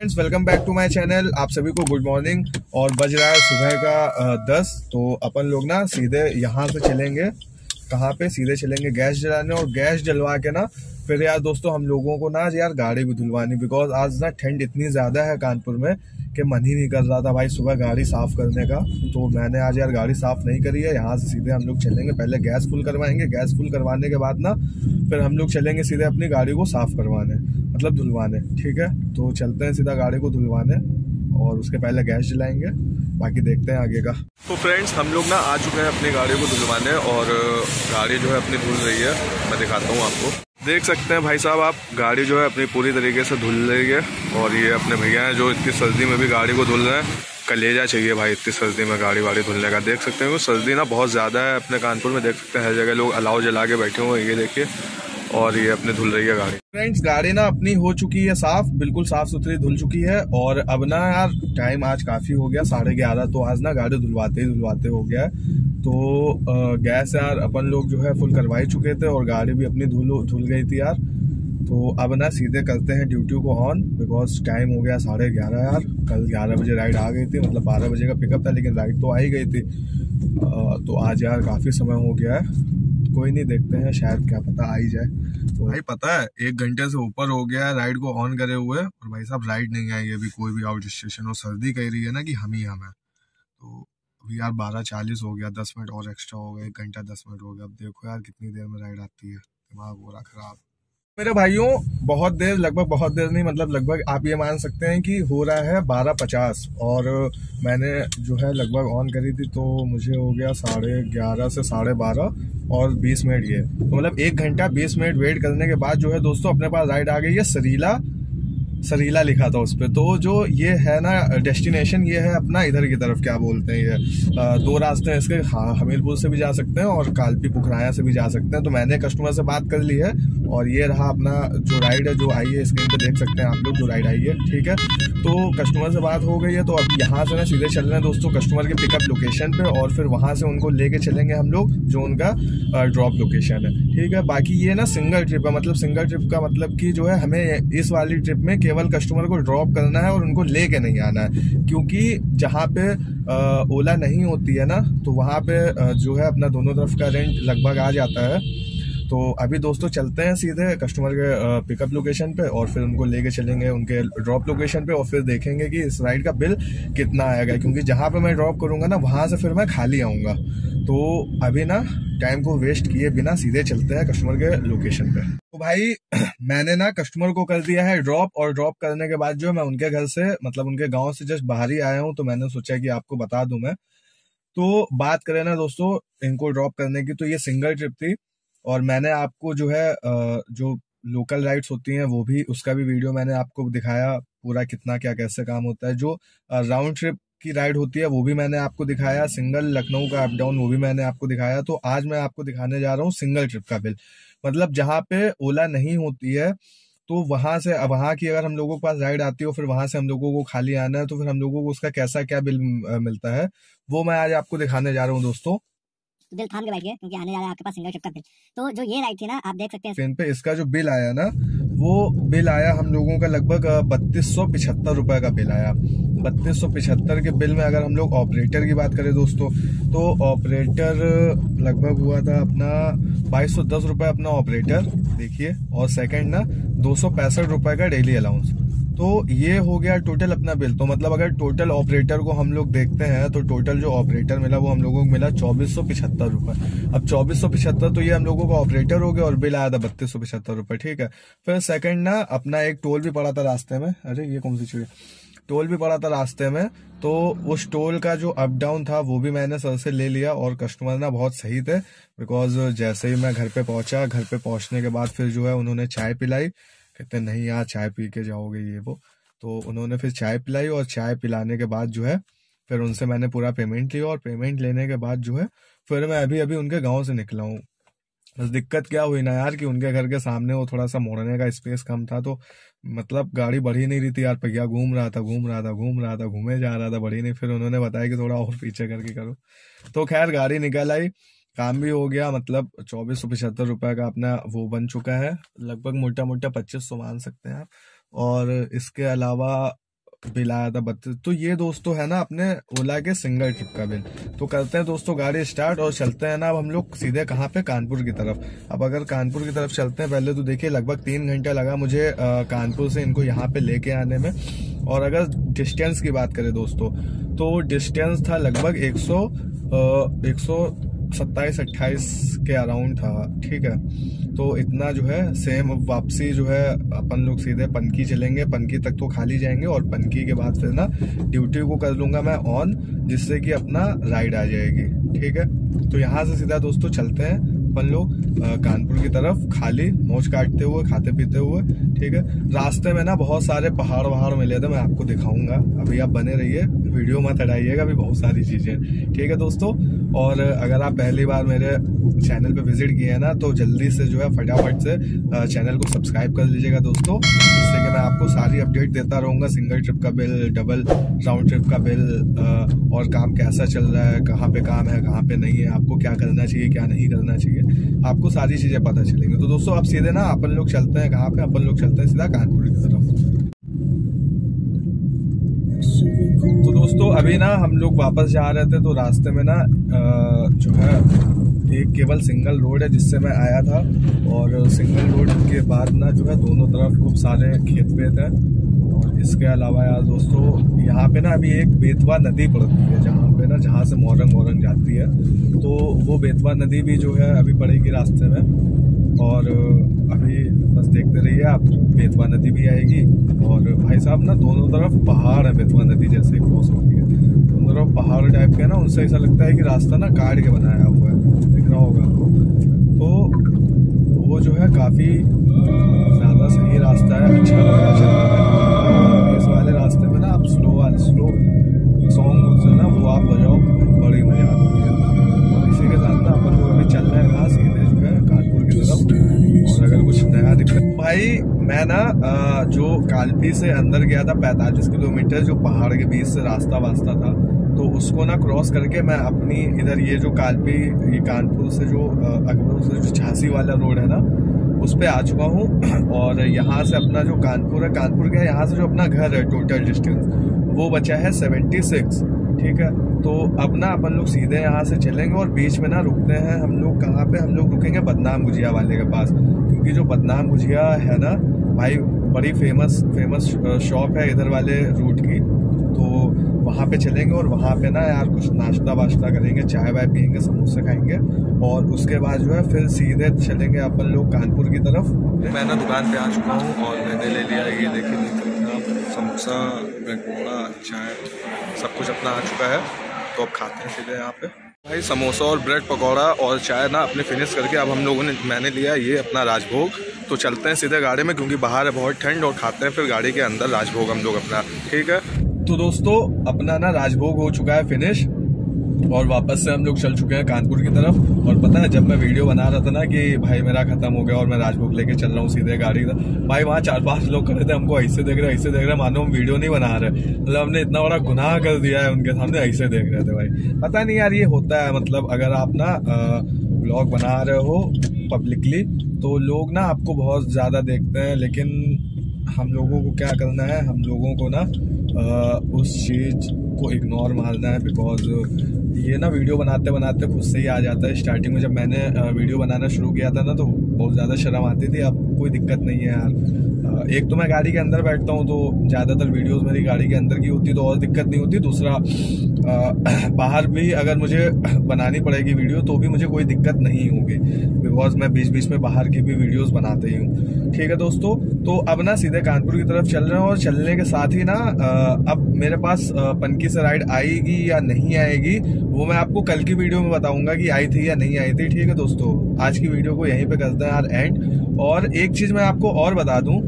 Friends welcome back to my channel आप सभी को गुड मॉर्निंग और बज रहा है सुबह का दस तो अपन लोग ना सीधे यहाँ से चलेंगे। कहाँ पे? सीधे चलेंगे गैस जलाने और गैस जलवा के ना, फिर यार दोस्तों हम लोगों को ना यार गाड़ी भी धुलवानी बिकॉज़ आज ना ठंड इतनी ज़्यादा है कानपुर में कि मन ही नहीं कर रहा था भाई सुबह गाड़ी साफ़ करने का। तो मैंने आज यार गाड़ी साफ़ नहीं करी है, यहाँ से सीधे हम लोग चलेंगे। पहले गैस फुल करवाएँगे। गैस फुल करवाने के बाद ना, फिर हम लोग चलेंगे सीधे अपनी गाड़ी को साफ़ करवाने। मतलब धुलवाने, ठीक है? तो चलते हैं सीधा गाड़ी को धुलवाने और उसके पहले गैस जलाएँगे, बाकी देखते हैं आगे का। तो फ्रेंड्स हम लोग ना आ चुके हैं अपनी गाड़ी को धुलवाने और गाड़ी जो है अपनी धुल रही है। मैं दिखाता हूँ आपको। देख सकते हैं भाई साहब आप, गाड़ी जो है अपनी पूरी तरीके से धुल रही है और ये अपने भैया हैं जो इतनी सर्दी में भी गाड़ी को धुल रहे हैं। कलेजा चाहिए भाई इतनी सर्दी में गाड़ी वाड़ी धुलने का। देख सकते हैं सर्दी ना बहुत ज़्यादा है अपने कानपुर में, देख सकते हैं हर जगह लोग अलाव जला के बैठे हुए ये देखिए। और ये अपने धुल रही है गाड़ी। फ्रेंड्स गाड़ी ना अपनी हो चुकी है साफ़, बिल्कुल साफ़ सुथरी धुल चुकी है और अब ना यार टाइम आज काफ़ी हो गया, साढ़े ग्यारह तो आज ना गाड़ी धुलवाते ही धुलवाते हो गया तो गैस यार अपन लोग जो है फुल करवा चुके थे और गाड़ी भी अपनी धुल धुल गई थी यार। तो अब ना सीधे करते हैं ड्यूटी को ऑन बिकॉज़ टाइम हो गया साढ़े ग्यारह यार। कल ग्यारह बजे राइड आ गई थी मतलब बारह बजे का पिकअप था, लेकिन राइड तो आ ही गई थी। तो आज यार काफ़ी समय हो गया है। कोई नहीं, देखते हैं शायद क्या पता आ ही जाए। तो भाई पता है, एक घंटे से ऊपर हो गया है राइड को ऑन करे हुए, और भाई साहब राइड नहीं आई अभी, कोई भी आउट स्टेशन और सर्दी कह रही है ना कि हम ही हम है। तो अभी यार बारह चालीस हो गया, दस मिनट और एक्स्ट्रा हो गया एक घंटा दस मिनट हो गया। अब देखो यार कितनी देर में राइड आती है, दिमाग हो रहा खराब। मेरे भाइयों, बहुत देर, लगभग बहुत देर नहीं मतलब लगभग आप ये मान सकते हैं कि हो रहा है बारह पचास, और मैंने जो है लगभग ऑन करी थी तो मुझे हो गया साढ़े ग्यारह से साढ़े बारह और बीस मिनट ये। तो मतलब एक घंटा बीस मिनट वेट करने के बाद जो है दोस्तों अपने पास राइड आ गई है सरीला। सरीला लिखा था उस पर तो जो ये है ना डेस्टिनेशन ये है अपना इधर की तरफ़ क्या बोलते हैं ये? आ, दो रास्ते हैं इसके। हाँ हमीरपुर से भी जा सकते हैं और कालपी पुखराया से भी जा सकते हैं। तो मैंने कस्टमर से बात कर ली है। और ये रहा अपना जो राइड है, जो आई है स्क्रीन पे देख सकते हैं आप लोग, जो राइड आई है, ठीक है? तो कस्टमर से बात हो गई है तो अब यहाँ से ना सीधे चल रहे हैं दोस्तों कस्टमर के पिकअप लोकेशन पे और फिर वहाँ से उनको लेके चलेंगे हम लोग, जो उनका ड्रॉप लोकेशन है, ठीक है? बाकी ये ना सिंगल ट्रिप है मतलब सिंगल ट्रिप का मतलब कि जो है हमें इस वाली ट्रिप में केवल कस्टमर को ड्रॉप करना है और उनको लेके नहीं आना है, क्योंकि जहाँ पे ओला नहीं होती है ना तो वहाँ पे जो है अपना दोनों तरफ़ का रेंट लगभग आ जाता है। तो अभी दोस्तों चलते हैं सीधे कस्टमर के पिकअप लोकेशन पे और फिर उनको लेके चलेंगे उनके ड्रॉप लोकेशन पे और फिर देखेंगे कि इस राइड का बिल कितना आएगा। क्योंकि जहाँ पे मैं ड्रॉप करूँगा ना, वहाँ से फिर मैं खाली आऊँगा। तो अभी ना टाइम को वेस्ट किए बिना सीधे चलते हैं कस्टमर के लोकेशन पे। तो भाई, मैंने ना कस्टमर को कर दिया है ड्रॉप और ड्रॉप करने के बाद जो मैं उनके घर से मतलब उनके गाँव से जस्ट बाहर ही आया हूँ तो मैंने सोचा कि आपको बता दूँ मैं। तो बात करें ना दोस्तों, इनको ड्रॉप करने की तो ये सिंगल ट्रिप थी। और मैंने आपको जो है जो लोकल राइड्स होती हैं, वो भी, उसका भी वीडियो मैंने आपको दिखाया, पूरा कितना क्या, कैसे काम होता है, जो राउंड ट्रिप की राइड होती है, वो भी मैंने आपको दिखाया सिंगल लखनऊ का अप डाउन वो भी मैंने आपको दिखाया तो आज मैं आपको दिखाने जा रहा हूँ सिंगल ट्रिप का बिल मतलब जहाँ पे ओला नहीं होती है तो वहाँ से वहाँ की अगर हम लोगों के पास राइड आती है फिर वहाँ से हम लोगों को खाली आना है तो फिर हम लोगों को उसका कैसा क्या बिल मिलता है, वो मैं आज आपको दिखाने जा रहा हूँ दोस्तों। दिल थाम के बैठिए, क्योंकि आने जा रहा है आपके पास सिंगल ट्रिप का बिल। तो जो ये राइड थी ना, आप देख सकते हैं पेन पे इसका जो बिल आया ना, वो बिल आया हम लोगों का लगभग बत्तीस सौ पिछहत्तर रुपए का बिल आया। बत्तीस सौ पिछहत्तर के बिल में अगर हम लोग ऑपरेटर की बात करें दोस्तों तो ऑपरेटर लगभग हुआ था अपना बाईस सौ दस रुपए अपना ऑपरेटर देखिए, और सेकंड ना, दो सौ पैंसठ रुपए का डेली अलाउंस तो ये हो गया टोटल अपना बिल तो मतलब अगर टोटल ऑपरेटर को हम लोग देखते हैं तो टोटल जो ऑपरेटर मिला वो हम लोगों को मिला चौबीस सौ पिछहत्तर रुपए. अब चौबीस सौ पिछहत्तर तो ये हम लोगों का ऑपरेटर हो गया और बिल आया था बत्तीस सौ पिछहत्तर रुपए, ठीक है. फिर सेकंड ना, अपना एक टोल भी पड़ा था रास्ते में. अरे, ये कौन सी चीज़ टोल भी पड़ा था रास्ते में तो उस टोल का जो अप डाउन था, वो भी मैंने सर से ले लिया और कस्टमर ना बहुत सही थे बिकॉज़ जैसे ही मैं घर पे पहुँचा, घर पे पहुँचने के बाद फिर जो है उन्होंने चाय पिलाई कहते नहीं यार चाय पी के जाओगे ये वो। तो उन्होंने फिर चाय पिलाई और चाय पिलाने के बाद जो है, फिर उनसे मैंने पूरा पेमेंट लिया और पेमेंट लेने के बाद जो है, फिर मैं अभी अभी उनके गाँव से निकला हूँ। बस दिक्कत क्या हुई ना यार कि उनके घर के सामने वो थोड़ा सा मोड़ने का स्पेस कम था तो मतलब गाड़ी बढ़ी नहीं रही थी यार, पहिया घूम रहा था, घूम रहा था, घूम रहा था, घूमे जा रहा था, बढ़ी नहीं। फिर उन्होंने बताया कि थोड़ा और पीछे करके करो। तो खैर, गाड़ी निकल आई। काम भी हो गया मतलब चौबीस सौ पचहत्तर रुपए का अपना वो बन चुका है। लगभग मोटा मोटा पच्चीस सौ मान सकते हैं आप। और इसके अलावा बिल आया था बत्तीस तो ये दोस्तों है ना अपने ओला के सिंगल ट्रिप का बिल। तो करते हैं दोस्तों गाड़ी स्टार्ट और चलते हैं ना, अब हम लोग सीधे कहाँ पे? कानपुर की तरफ़। अब अगर कानपुर की तरफ़ चलते हैं, पहले तो देखिए लगभग तीन घंटे लगा मुझे कानपुर से इनको यहाँ पे लेके आने में। और अगर डिस्टेंस की बात करें दोस्तों तो डिस्टेंस था लगभग एक सौ एक सौ सत्ताईस, अट्ठाईस के अराउंड था, ठीक है? तो इतना जो है सेम वापसी जो है, अपन लोग सीधे पनकी चलेंगे, पनकी तक तो खाली जाएँगे और पनकी के बाद फिर ना ड्यूटी को कर लूँगा मैं ऑन जिससे कि अपना राइड आ जाएगी, ठीक है? तो यहाँ से सीधा दोस्तों चलते हैं, अपन लोग कानपुर की तरफ़, खाली, मौज काटते हुए, खाते पीते हुए, ठीक है? रास्ते में ना बहुत सारे पहाड़ वहाड़ मिले थे, मैं आपको दिखाऊँगा, अभी आप बने रहिए। वीडियो मत हटाइएगा भी बहुत सारी चीज़ें ठीक है दोस्तों? और अगर आप पहली बार मेरे चैनल पे विज़िट किए हैं ना तो जल्दी से जो है फटाफट से चैनल को सब्सक्राइब कर लीजिएगा दोस्तों। जिससे कि मैं आपको सारी अपडेट देता रहूँगा, सिंगल ट्रिप का बिल, डबल राउंड ट्रिप का बिल और काम कैसा चल रहा है, कहाँ पे काम है, कहाँ पे नहीं है, आपको क्या करना चाहिए, क्या नहीं करना चाहिए, आपको सारी चीज़ें पता चलेंगी। तो दोस्तों, आप सीधे ना, अपन लोग चलते हैं, कहाँ पे अपन लोग चलते हैं, सीधा कानपुर की तरफ़। तो दोस्तों, अभी ना हम लोग वापस जा रहे थे तो रास्ते में ना जो है, एक केवल सिंगल रोड है जिससे मैं आया था और सिंगल रोड के बाद ना जो है दोनों तरफ़ खूब सारे खेत वेत हैं और इसके अलावा यार दोस्तों, यहाँ पे ना अभी एक बेतवा नदी पड़ती है, जहाँ पे ना, जहाँ से मोरंग मोरंग जाती है। तो वो बेतवा नदी भी जो है अभी पड़ेगी रास्ते में और अभी देखते रहिए, आप बेतवा नदी भी आएगी और भाई साहब ना दोनों तरफ़ पहाड़ है, बेतवा नदी जैसे क्रॉस होती है। दोनों तरफ़ पहाड़ टाइप के ना, उनसे ऐसा लगता है कि रास्ता ना काट के बनाया हुआ है, दिख रहा होगा। तो वो जो है काफ़ी ज़्यादा सही रास्ता है अच्छा लग रहा है मैं ना जो कालपी से अंदर गया था 45 किलोमीटर, जो पहाड़ के बीच से रास्ता वास्ता था तो उसको ना क्रॉस करके मैं अपनी इधर ये जो कालपी, ये कानपुर से जो अकबर से जो झांसी वाला रोड है ना, उस पर आ चुका हूँ। और यहाँ से अपना जो कानपुर है, कानपुर का यहाँ से जो अपना घर है टोटल डिस्टेंस वो बचा है सेवेंटी सिक्स ठीक है? तो अब ना अपन लोग सीधे यहाँ से चलेंगे और बीच में ना रुकते हैं हम लोग, कहाँ पे हम लोग रुकेंगे? बदनाम गुजिया वाले के पास, क्योंकि जो बदनाम गुजिया है ना भाई बड़ी फ़ेमस फ़ेमस शॉप है इधर वाले रूट की। तो वहाँ पे चलेंगे और वहाँ पे ना यार कुछ नाश्ता वाश्ता करेंगे, चाय वाय पियेंगे, समोसे खाएँगे और उसके बाद जो है फिर सीधे चलेंगे अपन लोग कानपुर की तरफ़। मैं ना दुकान पे आ चुका हूँ और मैंने ले लिया ये देखिए समोसा पकौड़ा चाय, सब कुछ अपना आ चुका है। तो अब खाते हैं सीधे यहाँ पे। भाई, समोसा और ब्रेड पकौड़ा और चाय ना अपने फिनिश करके अब हम लोगों ने, मैंने लिया ये अपना राजभोग। तो चलते हैं सीधे गाड़ी में क्योंकि बाहर है, बहुत ठंड और खाते हैं फिर गाड़ी के अंदर राजभोग हम लोग अपना, ठीक है? तो दोस्तों, अपना ना राजभोग हो चुका है फिनिश और वापस से हम लोग चल चुके हैं कानपुर की तरफ़। और पता है, जब मैं वीडियो बना रहा था ना कि भाई मेरा खत्म हो गया और मैं राजभोग लेके चल रहा हूँ सीधे गाड़ी का भाई वहाँ चार पाँच लोग खड़े थे, हमको ऐसे देख रहे, ऐसे देख रहे, मानो हम वीडियो नहीं बना रहे। मतलब हमने इतना बड़ा गुनाह कर दिया है उनके सामने, ऐसे देख रहे थे भाई। पता नहीं यार, ये होता है मतलब अगर आप ना ब्लॉग बना रहे हो पब्लिकली तो लोग ना आपको बहुत ज़्यादा देखते हैं, लेकिन हम लोगों को क्या करना है, हम लोगों को ना उस चीज़ को इग्नोर मारना है बिकॉज़ ये ना वीडियो बनाते बनाते खुद से ही आ जाता है। स्टार्टिंग में जब मैंने वीडियो बनाना शुरू किया था ना तो बहुत ज़्यादा शर्म आती थी। अब कोई दिक्कत नहीं है यार। एक तो मैं गाड़ी के अंदर बैठता हूँ तो ज़्यादातर वीडियोस मेरी गाड़ी के अंदर की होती तो और दिक्कत नहीं होती। दूसरा बाहर भी अगर मुझे बनानी पड़ेगी वीडियो तो भी मुझे कोई दिक्कत नहीं होगी बिकॉज़ मैं बीच बीच में बाहर की भी वीडियोस बनाते ही हूँ। ठीक है दोस्तों तो अब ना सीधे कानपुर की तरफ़ चल रहे हैं, और चलने के साथ ही ना अब मेरे पास पनकी से राइड आएगी या नहीं आएगी, वो मैं आपको कल की वीडियो में बताऊँगा कि आई थी या नहीं आई थी। ठीक है दोस्तों, आज की वीडियो को यहीं पे करते हैं यार एंड और एक चीज़ मैं आपको और बता दूँ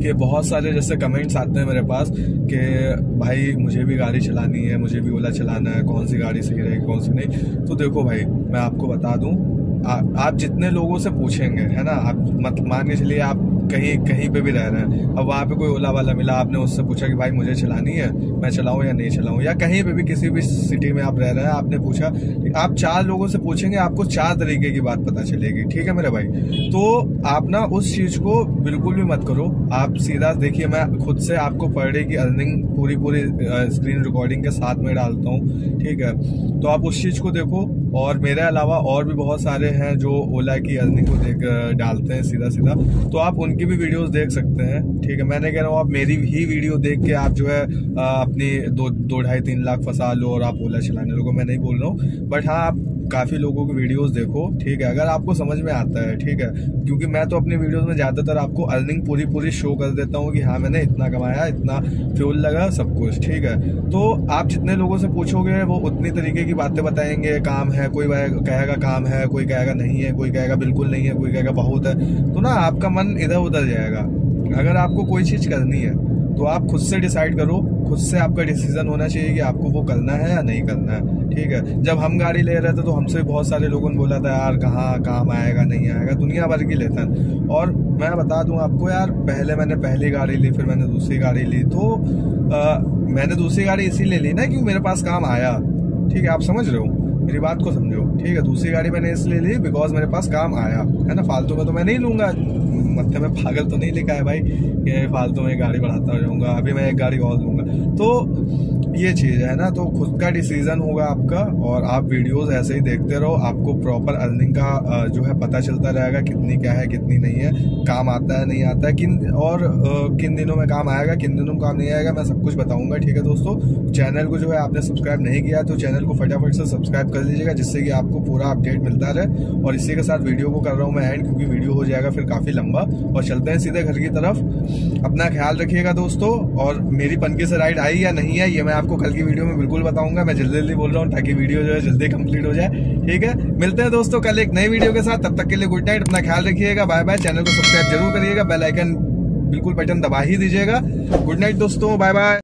कि बहुत सारे जैसे कमेंट्स आते हैं मेरे पास कि भाई मुझे भी गाड़ी चलानी है, मुझे भी ओला चलाना है, कौन सी गाड़ी सही रहेगी, कौन सी नहीं। तो देखो भाई, मैं आपको बता दूँ आप जितने लोगों से पूछेंगे, है ना, आप मत, मान के चलिए आप कहीं कहीं पे भी रह रहे हैं। अब वहाँ पे कोई ओला वाला मिला, आपने उससे पूछा कि, भाई, मुझे चलानी है? मैं चलाऊं या नहीं चलाऊं? या कहीं पे भी किसी भी सिटी में आप रह रहे हैं, आपने पूछा, आप चार लोगों से पूछेंगे, आपको चार तरीके की बात पता चलेगी। ठीक है मेरे भाई? तो आप ना उस चीज़ को बिल्कुल भी मत करो। आप सीधा देखिए, मैं खुद से आपको पर डे की अर्निंग पूरी पूरी स्क्रीन रिकॉर्डिंग के साथ में डालता हूँ। ठीक है? तो आप उस चीज़ को देखो। और मेरे अलावा और भी बहुत सारे हैं जो ओला की अर्निंग को देख डालते हैं सीधा सीधा तो आप उनकी भी वीडियोस देख सकते हैं। ठीक है, मैंने कह रहा हूँ, आप मेरी ही वीडियो देख के आप जो है अपनी दो दो ढाई तीन लाख फंसा लो और आप ओला चलाने लोगों, मैं नहीं बोल रहा हूँ। बट हाँ आप काफ़ी लोगों की वीडियोस देखो, ठीक है? अगर आपको समझ में आता है, ठीक है? क्योंकि मैं तो अपनी वीडियोस में ज़्यादातर आपको अर्निंग पूरी पूरी शो कर देता हूँ कि हाँ मैंने इतना कमाया, इतना फ्यूल लगा, सब कुछ, ठीक है? तो आप जितने लोगों से पूछोगे, वो उतनी तरीके की बातें बताएँगे, काम है, कोई कहेगा काम है, कोई कहेगा नहीं है, कोई कहेगा बिल्कुल नहीं है, कोई कहेगा बहुत है तो ना आपका मन इधर उधर जाएगा। अगर आपको कोई चीज़ करनी है तो आप खुद से डिसाइड करो खुद से आपका डिसीज़न होना चाहिए कि आपको वो करना है या नहीं करना है ठीक है? जब हम गाड़ी ले रहे थे तो हमसे बहुत सारे लोगों ने बोला था यार कहाँ काम आएगा नहीं आएगा? दुनिया भर की लेते और मैं बता दूँ आपको यार पहले मैंने पहली गाड़ी ली फिर मैंने दूसरी गाड़ी ली। तो आ, मैंने दूसरी गाड़ी इसीलिए ली ना क्योंकि मेरे पास काम आया। ठीक है आप समझ रहे हो? मेरी बात को समझो। ठीक है दूसरी गाड़ी मैंने इसलिए ली बिकॉज़ मेरे पास काम आया। है ना? फालतू में तो मैं नहीं लूँगा। मत्थे में पागल तो नहीं लिखा है भाई कि फालतू में गाड़ी बढ़ाता जाऊँगा अभी मैं एक गाड़ी और लूँगा। तो ये चीज़ है ना तो खुद का डिसीज़न होगा आपका और आप वीडियोस ऐसे ही देखते रहो, आपको प्रॉपर अर्निंग का जो है पता चलता रहेगा कितनी क्या है, कितनी नहीं है, काम आता है, नहीं आता है, किन, और किन दिनों में काम आएगा, किन दिनों में काम नहीं आएगा, मैं सब कुछ बताऊँगा, ठीक है दोस्तों? चैनल को जो है आपने सब्सक्राइब नहीं किया तो चैनल को फटाफट से सब्सक्राइब कर लीजिएगा, जिससे कि आपको पूरा अपडेट मिलता रहे। और इसी के साथ वीडियो को कर रहा हूँ मैं एंड क्योंकि वीडियो हो जाएगा फिर काफ़ी लंबा। और चलते हैं सीधे घर की तरफ़। अपना ख्याल रखिएगा दोस्तों, और मेरी पनकी से राइड आई या नहीं है ये मैं आपको कल की वीडियो में बिल्कुल बताऊँगा। मैं जल्दी जल्दी बोल रहा हूँ ताकि वीडियो जो है जल्दी कंप्लीट हो जाए। ठीक है? मिलते हैं दोस्तों कल एक नई वीडियो के साथ। तब तक के लिए गुड नाइट अपना ख्याल रखिएगा। बाय बाय चैनल को सब्सक्राइब ज़रूर करिएगा। बेलाइकन बिल्कुल बटन दबा ही दीजिएगा। गुड नाइट दोस्तों बाय बाय